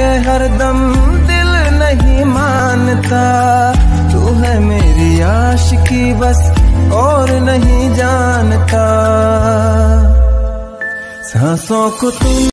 हरदम दिल नहीं मानता। तू है मेरी आशिकी बस और नहीं जानता। सांसों को तुम